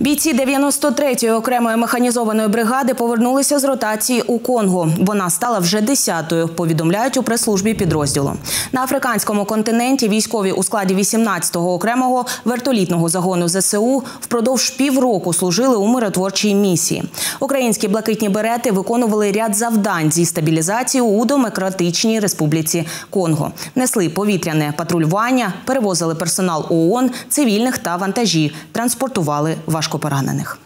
Бійці 93-ї окремої механізованої бригади повернулися з ротації у Конго. Вона стала вже десятою. Повідомляють у прес-службі підрозділу. На африканському континенті військові у складі 18-го окремого вертолітного загону ЗСУ впродовж півроку служили у миротворчій місії. Українські блакитні берети виконували ряд завдань зі стабілізації у Демократичній Республіці Конго. Несли повітряне патрулювання, перевозили персонал ООН, цивільних та вантажі, транспортували важкопоранених.